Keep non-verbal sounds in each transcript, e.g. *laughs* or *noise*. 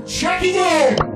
checking in.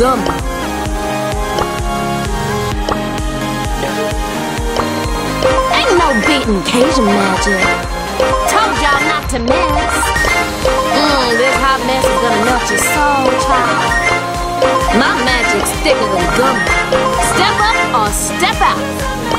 gum. Ain't no beating Cajun magic. Told y'all not to mess. Mmm, this hot mess is gonna melt your soul, child. My magic's thicker than gum. Step up or step out.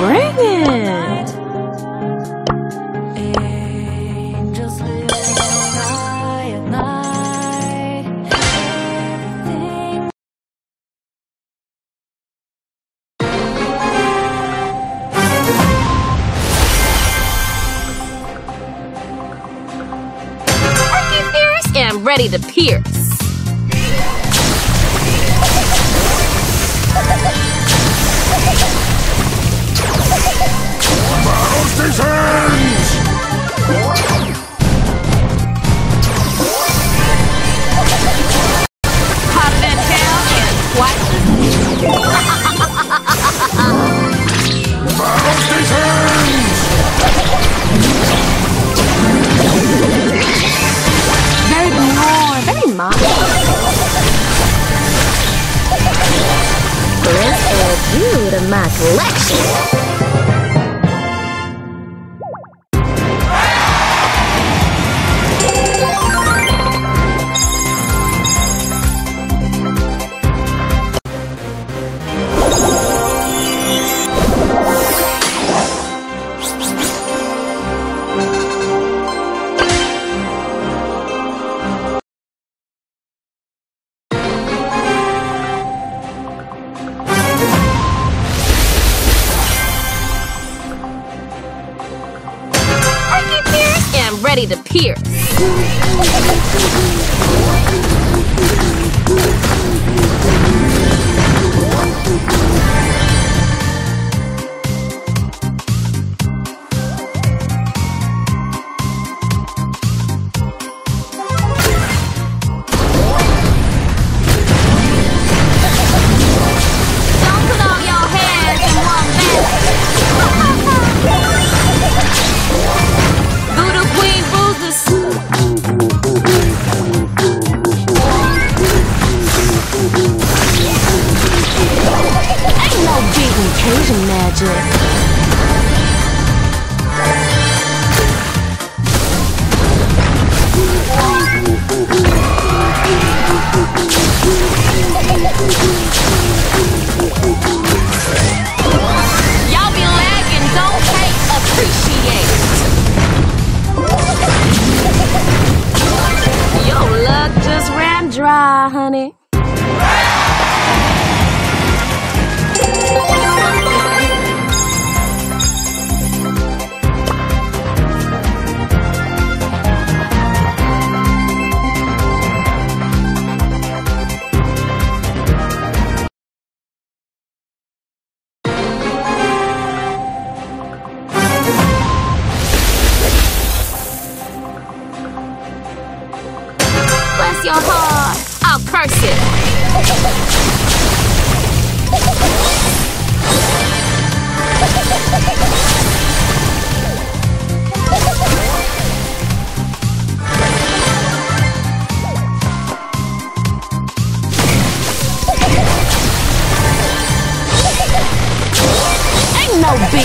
Bring it! am ready to pierce.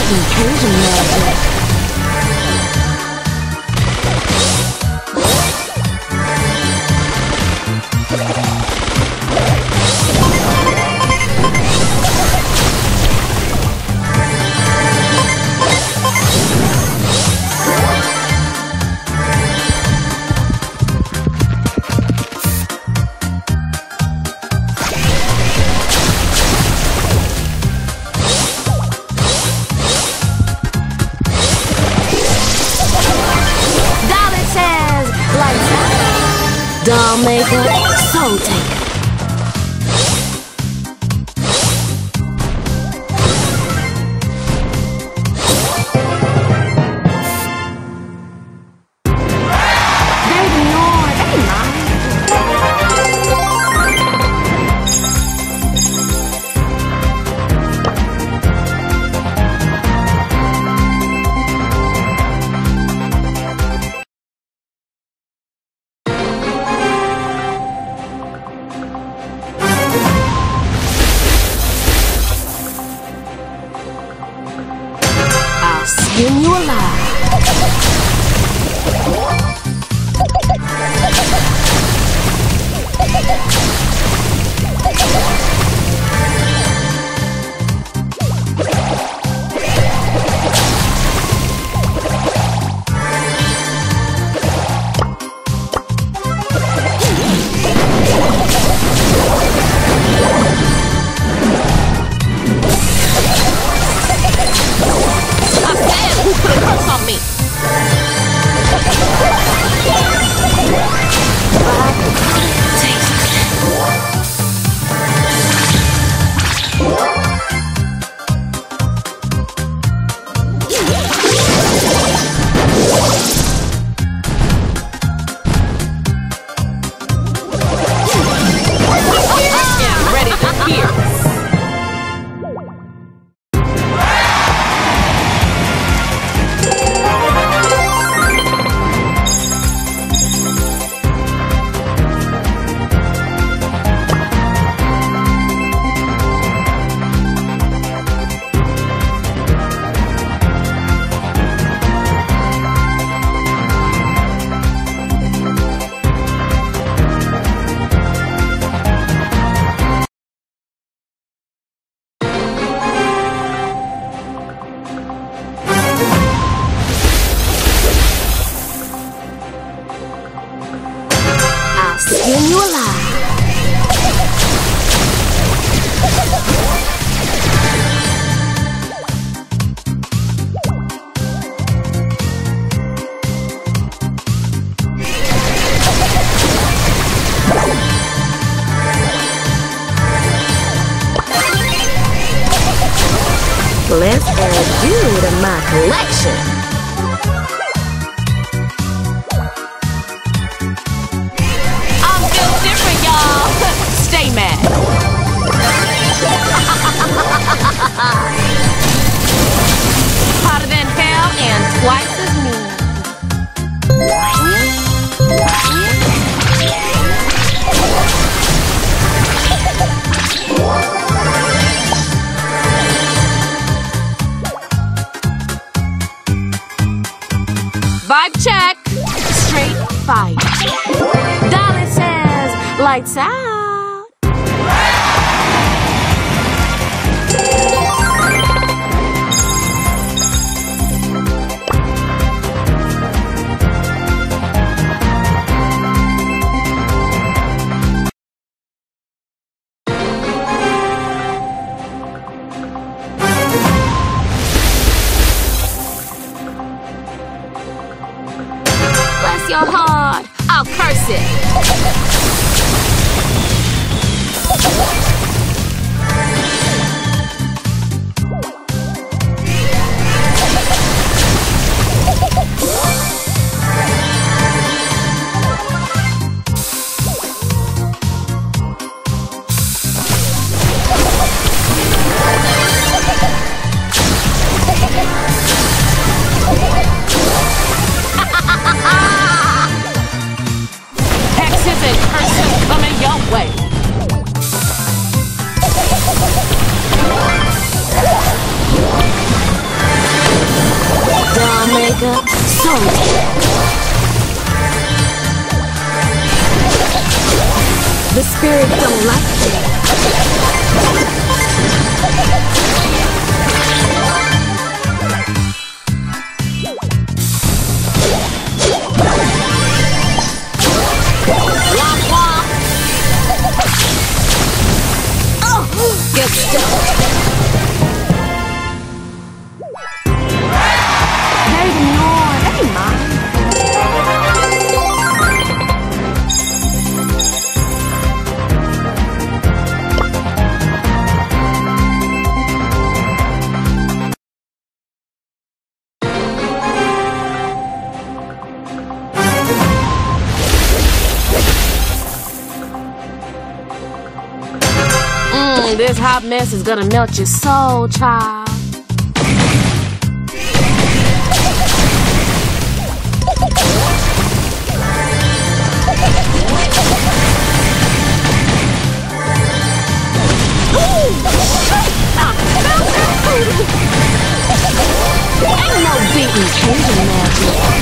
你凭什么 sad. next step. hot mess is gonna melt your soul, child. Ain't no beating, Cajun magic.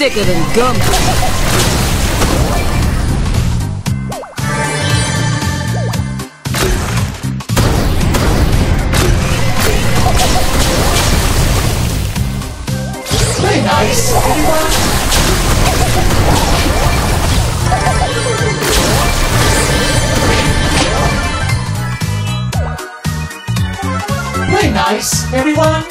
thicker than gum. Nice, everyone. nice, everyone?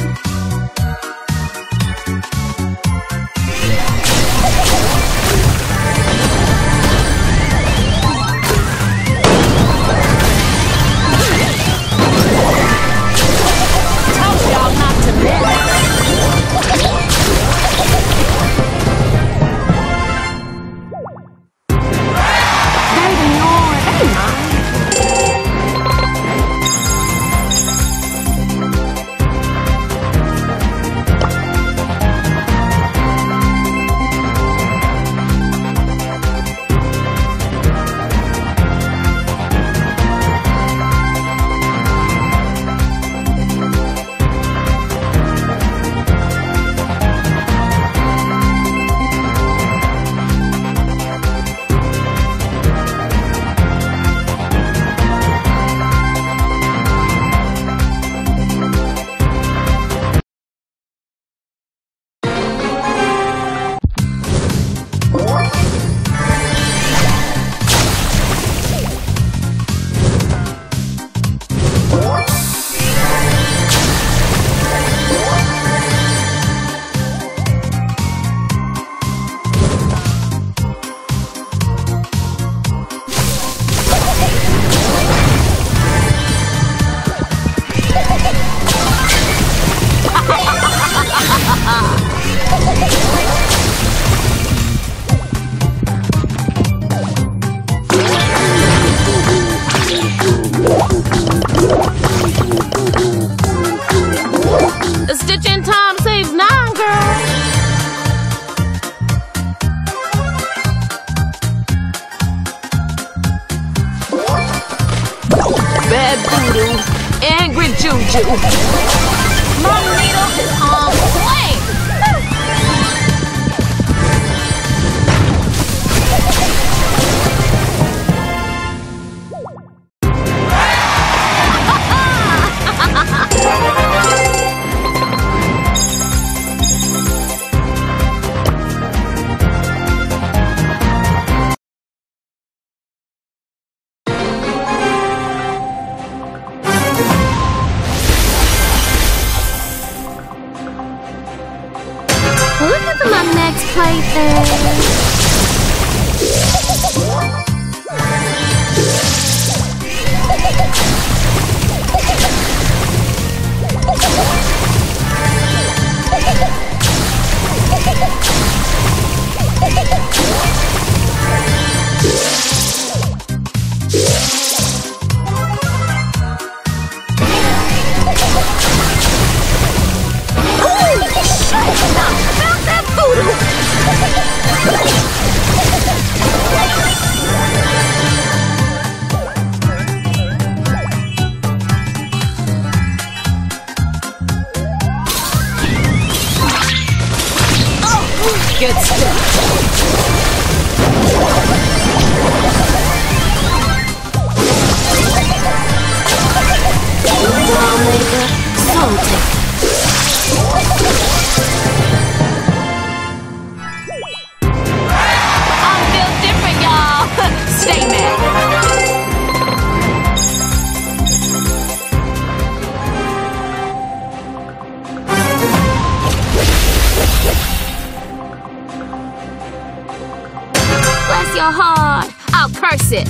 angry Juju. Needle is on. your heart. I'll curse it.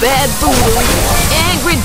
Bad voodoo.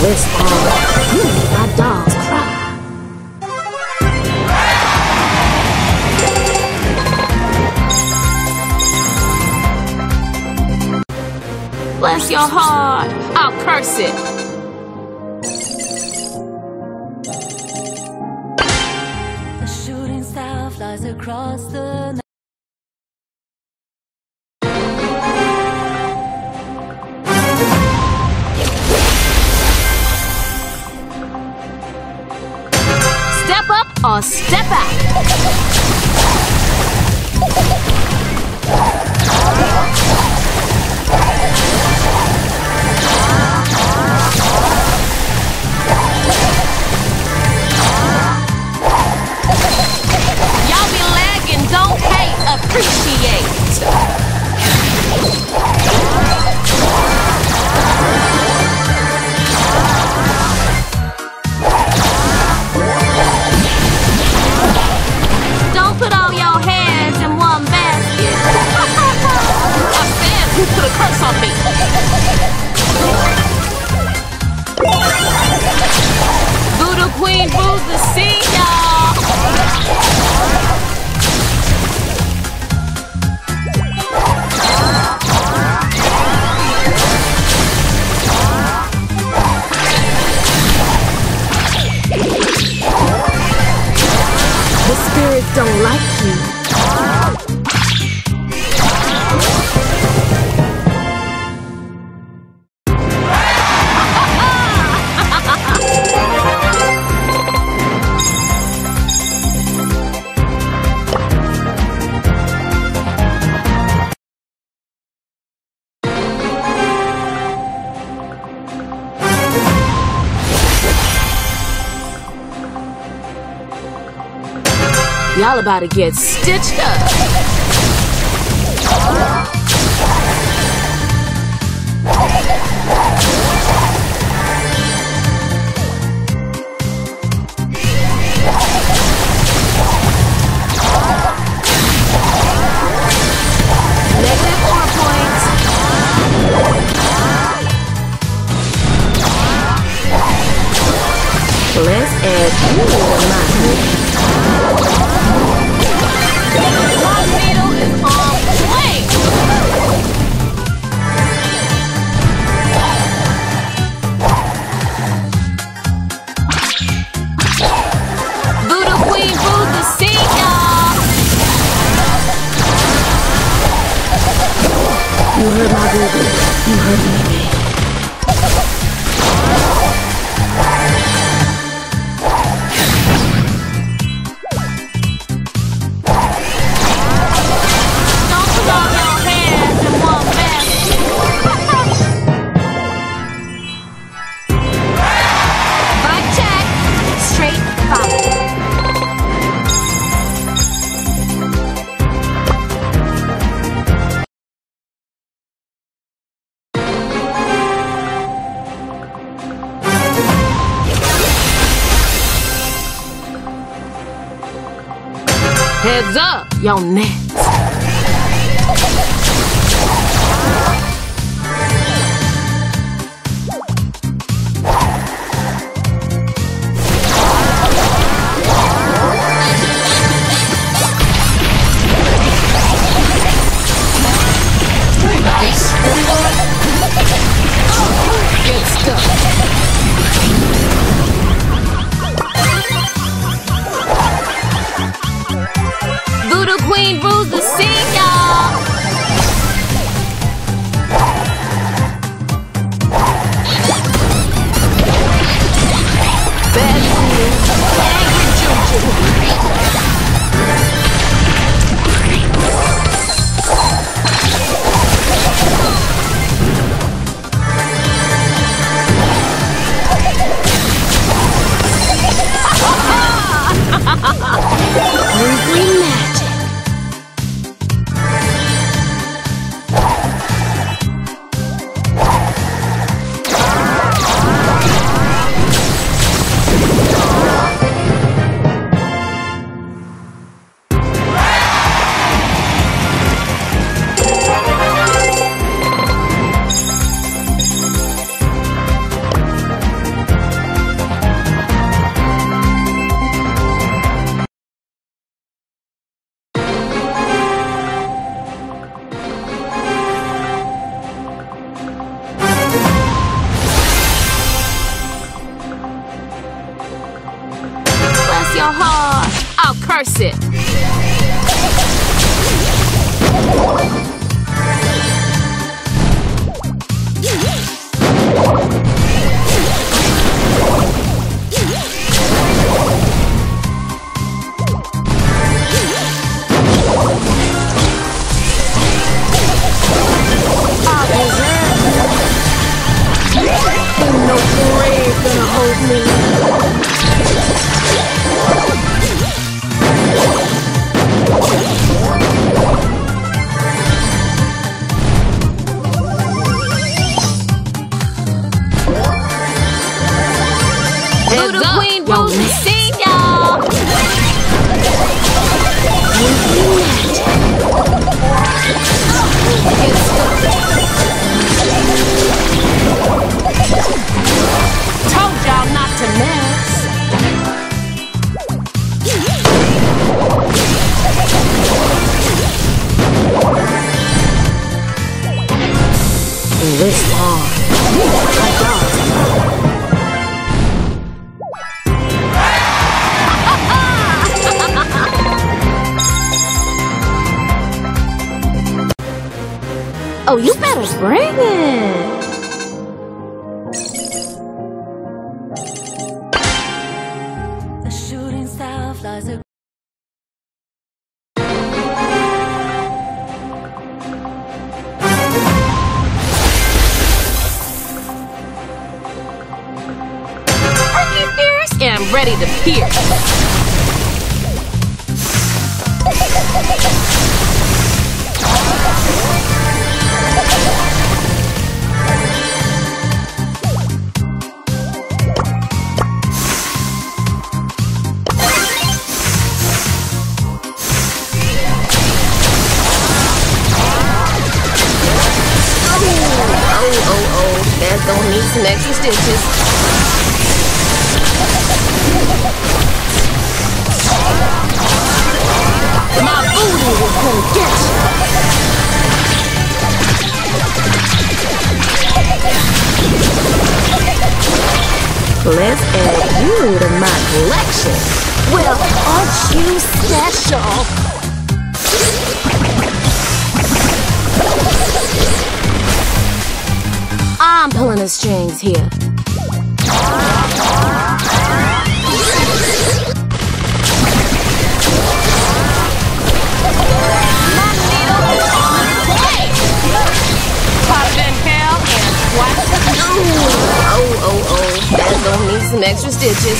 this hmm, doll's cry. Bless your heart. I'll curse it. Y'all about to get stitched up. Let's add you to Heads up, y'all next. you to mix. This paw. *laughs* oh, you better bring it! some extra stitches.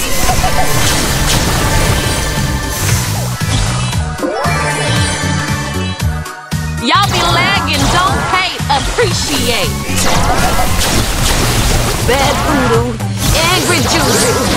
Y'all be lagging, don't hate, appreciate. Bad voodoo, angry juju.